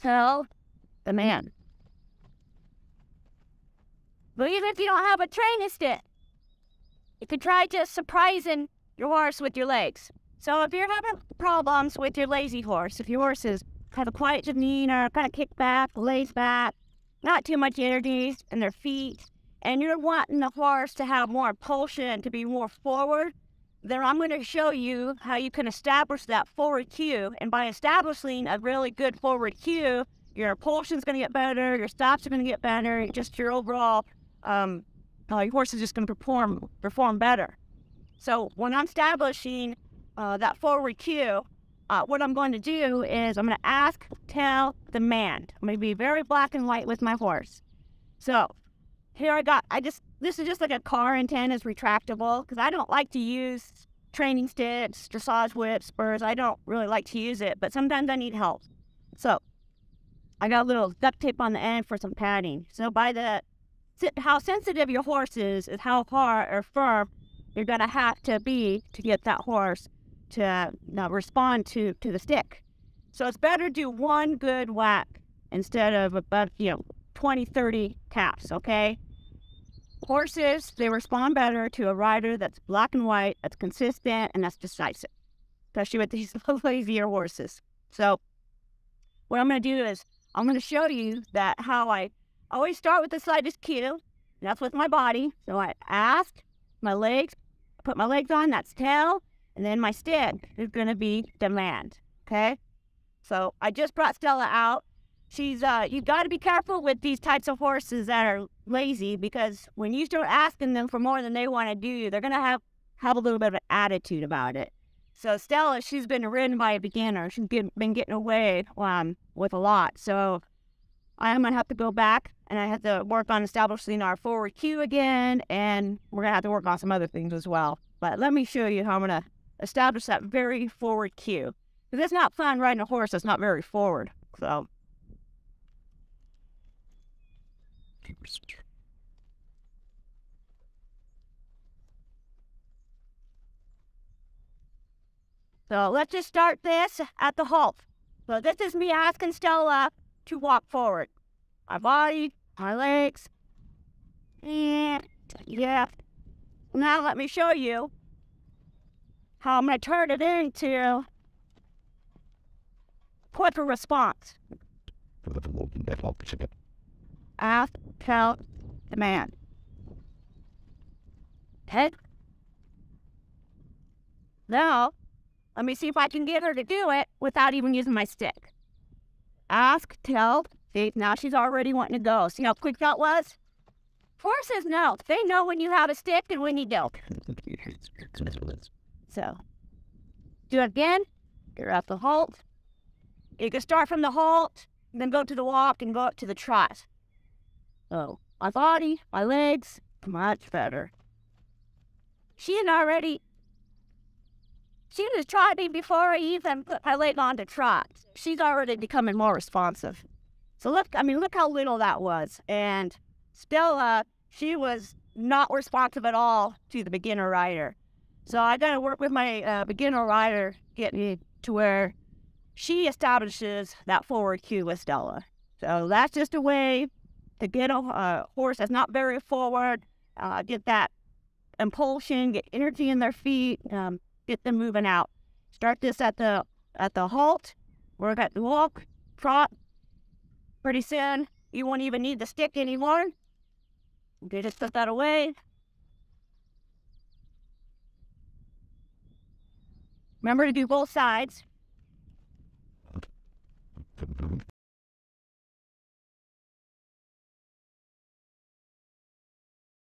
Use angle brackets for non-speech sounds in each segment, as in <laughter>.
tell the man. But even if you don't have a training stick, you could try just surprising your horse with your legs. So if you're having problems with your lazy horse, if your horse is kind of quiet demeanor, kind of kick back, lays back, not too much energy in their feet, and you're wanting the horse to have more impulsion, to be more forward, then I'm going to show you how you can establish that forward cue. And by establishing a really good forward cue, your impulsion is going to get better, your stops are going to get better, just your overall, um, uh, your horse is just going to perform perform better. So when I'm establishing uh, that forward cue, uh, what I'm going to do is I'm going to ask, tell, demand. I'm going to be very black and white with my horse. So here I got, I just, this is just like a car antenna is retractable because I don't like to use training sticks, dressage whips, spurs. I don't really like to use it, but sometimes I need help. So I got a little duct tape on the end for some padding. So by the, how sensitive your horse is, is how hard or firm you're going to have to be to get that horse to uh, respond to, to the stick. So it's better do one good whack instead of about, you know, 20, 30 taps, okay? Horses, they respond better to a rider that's black and white, that's consistent, and that's decisive, especially with these <laughs> lazier horses. So what I'm going to do is I'm going to show you that how I always start with the slightest cue. That's with my body. So I ask, my legs, put my legs on, that's tail. And then my stick is going to be demand. Okay. So I just brought Stella out. She's, uh, you got to be careful with these types of horses that are lazy because when you start asking them for more than they want to do, they're going to have, have a little bit of an attitude about it. So Stella, she's been ridden by a beginner. She's get, been getting away um, with a lot. So I'm going to have to go back and I have to work on establishing our forward cue again. And we're going to have to work on some other things as well. But let me show you how I'm going to establish that very forward cue. Because it's not fun riding a horse that's not very forward. So. So let's just start this at the halt. So this is me asking Stella to walk forward. My body, my legs. And yeah. Now let me show you how I'm going to turn it into quicker response. Ask, tell, demand. Okay? Now, let me see if I can get her to do it without even using my stick. Ask, tell. See, now she's already wanting to go. See how quick that was? Horses know. They know when you have a stick and when you don't. So do it again. You're at the halt. You can start from the halt, then go to the walk and go up to the trot. So my body, my legs, much better. She had already she was trotting before I even put my leg on to trot. She's already becoming more responsive. So look, I mean, look how little that was. And Stella, she was not responsive at all to the beginner rider. So I got to work with my uh, beginner rider, get me to where she establishes that forward cue with Stella. So that's just a way to get a uh, horse that's not very forward, uh, get that impulsion, get energy in their feet, um, get them moving out. Start this at the at the halt, work at the walk, trot. Pretty soon, you won't even need the stick anymore. You just put that away, Remember to do both sides.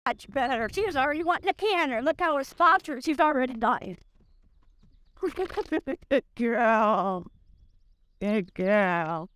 Much better. She's already wanting a canter. Look how her spots are. She's already dying. <laughs> Good girl. Good girl.